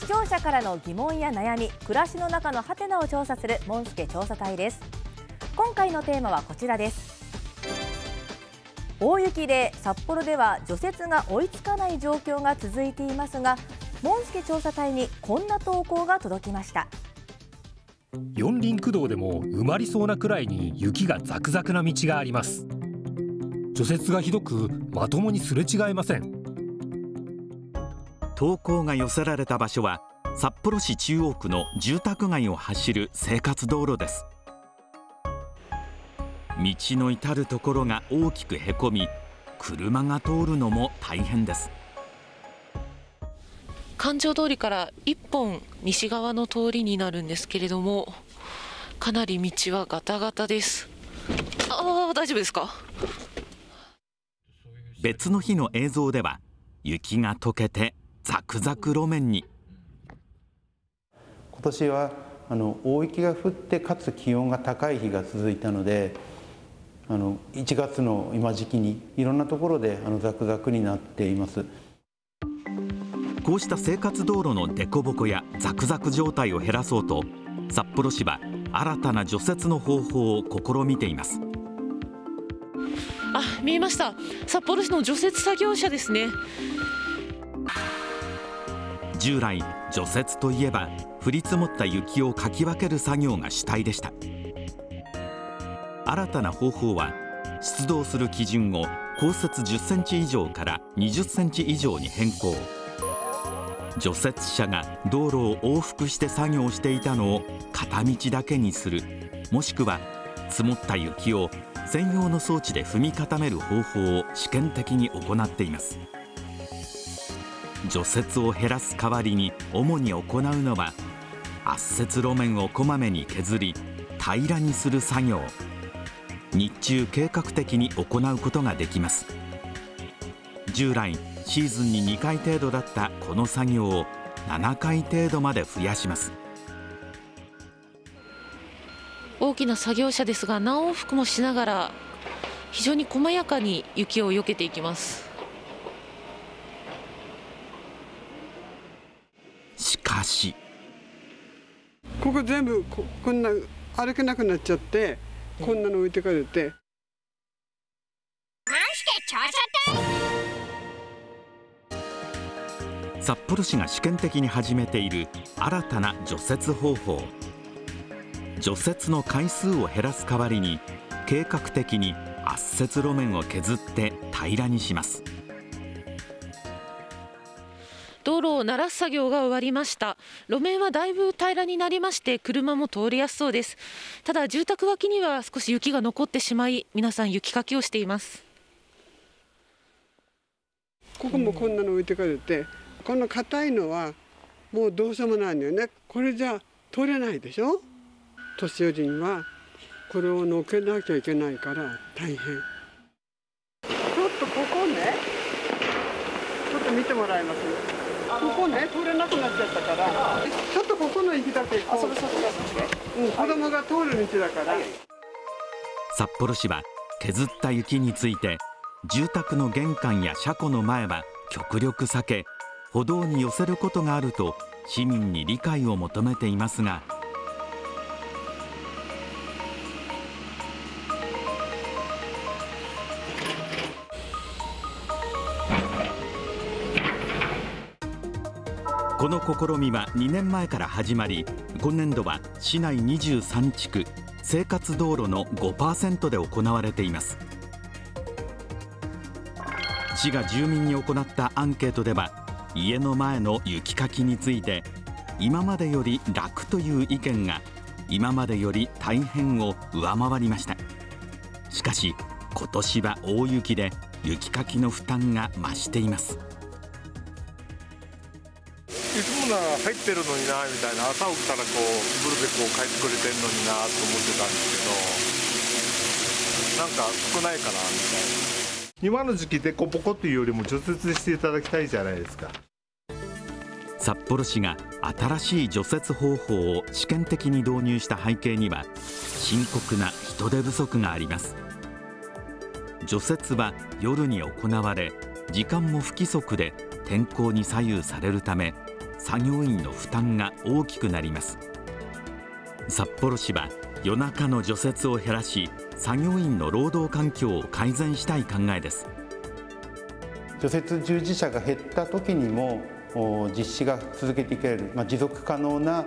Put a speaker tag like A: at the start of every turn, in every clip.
A: 視聴者からの疑問や悩み暮らしの中のハテナを調査するモンスケ調査隊です。今回のテーマはこちらです。大雪で札幌では除雪が追いつかない状況が続いていますがモンスケ調査隊にこんな投稿が届きました。
B: 四輪駆動でも埋まりそうなくらいに雪がザクザクな道があります。除雪がひどくまともにすれ違えません。
C: 投稿が寄せられた場所は札幌市中央区の住宅街を走る生活道路です。道の至る所が大きくへこみ車が通るのも大変です。
D: 環状通りから一本西側の通りになるんですけれどもかなり道はガタガタです。ああ大丈夫ですか？
C: 別の日の映像では雪が溶けてザクザク路面に。
E: 今年はあの大雪が降ってかつ気温が高い日が続いたのであの1月の今時期にいろんなところであのザクザクになっています。
C: こうした生活道路の凸凹やザクザク状態を減らそうと札幌市は新たな除雪の方法を試みています。
D: あ見えました。札幌市の除雪作業車ですね
C: 従来除雪といえば降り積もった雪をかき分ける作業が主体でした。新たな方法は出動する基準を降雪10センチ以上から20センチ以上に変更。除雪車が道路を往復して作業していたのを片道だけにする。もしくは積もった雪を専用の装置で踏み固める方法を試験的に行っています。除雪を減らす代わりに主に行うのは圧雪路面をこまめに削り平らにする作業。日中計画的に行うことができます。従来シーズンに2回程度だったこの作業を7回程度まで増やします。
D: 大きな作業車ですが何往復もしながら非常に細やかに雪を避けていきます。
C: し
F: ここ全部ここんな歩けなくなっちゃってこんなの置いてかれて。
C: 札幌市が試験的に始めている新たな除雪方法。除雪の回数を減らす代わりに計画的に圧雪路面を削って平らにします
D: 道路を鳴らす作業が終わりました。路面はだいぶ平らになりまして車も通りやすそうです。ただ住宅脇には少し雪が残ってしまい皆さん雪かきをしています。
F: ここもこんなの置いてかれてこの硬いのはもうどうしようもないのよね。これじゃ通れないでしょ？年寄りには。これをのけなきゃいけないから大変。ちょっとここね。ちょっと見てもらいます？ここね通れなくなっちゃったから。ちょっとここの行きだけこう、うん、子供が通る道だから。
C: 札幌市は削った雪について住宅の玄関や車庫の前は極力避け歩道に寄せることがあると市民に理解を求めていますがの試みは2年前から始まり今年度は市内23地区生活道路の5%で行われています。市が住民に行ったアンケートでは家の前の雪かきについて今までより楽という意見が今までより大変を上回りました。しかし今年は大雪で雪かきの負担が増しています。
G: な入ってるのになみたいな。朝起きたらこうブルでこう帰ってくれてるのになと思ってたんですけど。なんか少ないかなみたいな。今の時期でこぼこっていうよりも除雪していただきたいじゃないですか。
C: 札幌市が新しい除雪方法を試験的に導入した背景には深刻な人手不足があります。除雪は夜に行われ時間も不規則で天候に左右されるため作業員の負担が大きくなります。札幌市は夜中の除雪を減らし作業員の労働環境を改善したい考えです。
E: 除雪従事者が減った時にも実施が続けていける、まあ、持続可能な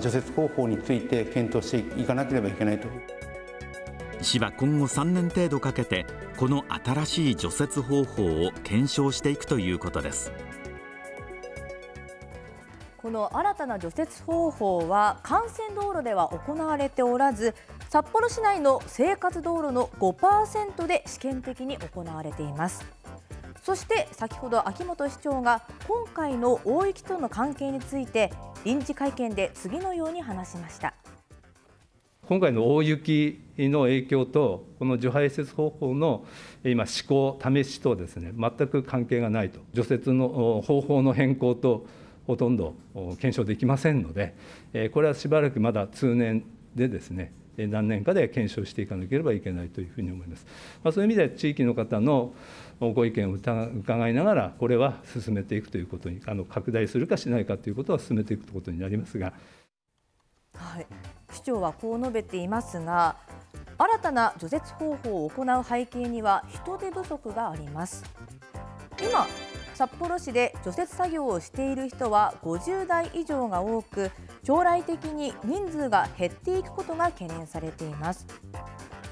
E: 除雪方法について検討していかなければいけないと。
C: 市は今後3年程度かけてこの新しい除雪方法を検証していくということです
A: この新たな除雪方法は幹線道路では行われておらず札幌市内の生活道路の5%で試験的に行われています。そして先ほど秋元市長が今回の大雪との関係について臨時会見で次のように話しました。
H: 今回の大雪の影響とこの除排雪方法の今試行試しとですね全く関係がないと。除雪の方法の変更とほとんど検証できませんのでこれはしばらくまだ通年でですね何年かで検証していかなければいけないというふうに思います。まあ、そういう意味で地域の方のご意見を伺いながら、これは進めていくということに、あの拡大するかしないかということは進めていくということになりますが。
A: はい、市長はこう述べていますが、新たな除雪方法を行う背景には人手不足があります。今札幌市で除雪作業をしている人は50代以上が多く将来的に人数が減っていくことが懸念されています。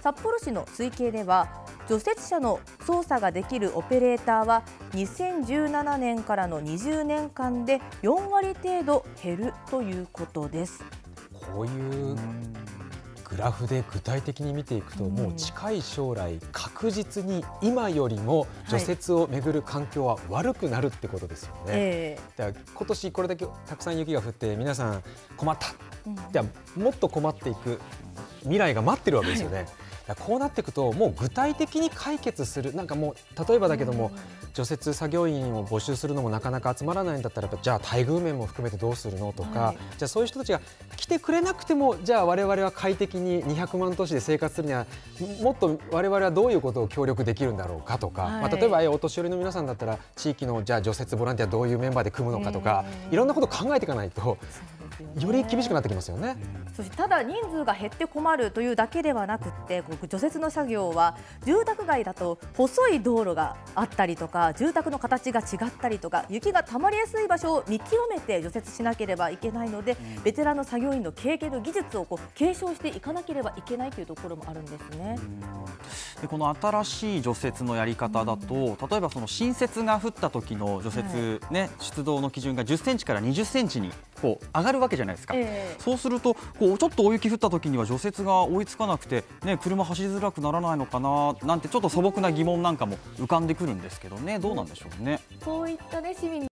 A: 札幌市の推計では除雪車の操作ができるオペレーターは2017年からの20年間で4割程度減るということです。
I: こういうグラフで具体的に見ていくと、もう近い将来確実に今よりも除雪をめぐる環境は悪くなるってことですよね。えー、だから今年これだけたくさん雪が降って皆さん困った、うん、じゃもっと困っていく未来が待ってるわけですよね。はいこうなっていくともう具体的に解決する。なんかもう例えばだけども除雪作業員を募集するのもなかなか集まらないんだったらじゃあ待遇面も含めてどうするのとか、はい、じゃあそういう人たちが来てくれなくてもじゃあ我々は快適に200万都市で生活するにはもっと我々はどういうことを協力できるんだろうかとか、はい、まあ、例えばお年寄りの皆さんだったら地域のじゃあ除雪ボランティアどういうメンバーで組むのかとか、い。ろんなことを考えていかないと。より厳しくなってきますよね。
A: そしてただ人数が減って困るというだけではなくて、除雪の作業は住宅街だと細い道路があったりとか、住宅の形が違ったりとか、雪が溜まりやすい場所を見極めて除雪しなければいけないので、ベテランの作業員の経験と技術をこう継承していかなければいけないというところもあるんですね。
J: でこの新しい除雪のやり方だと、例えばその新雪が降った時の除雪、ね、出動の基準が10センチから20センチにこう上がるわけじゃないですか、えー、そうするとこうちょっと大雪降った時には除雪が追いつかなくて、ね、車走りづらくならないのかななんてちょっと素朴な疑問なんかも浮かんでくるんですけどね。どうなんでしょうね。
A: そういったね市民